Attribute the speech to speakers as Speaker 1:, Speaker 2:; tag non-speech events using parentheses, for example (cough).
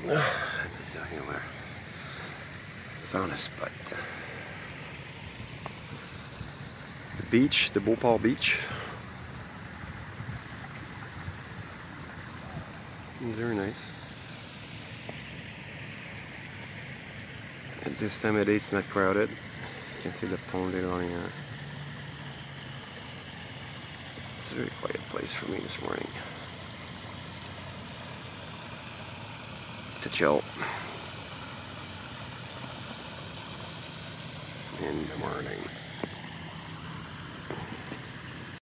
Speaker 1: (sighs) Where found us, but the beach, the Beauport beach. Very nice. At this time of day, it's not crowded. You can see the pond on here. It's a very quiet place for me this morning. To chill. In the morning.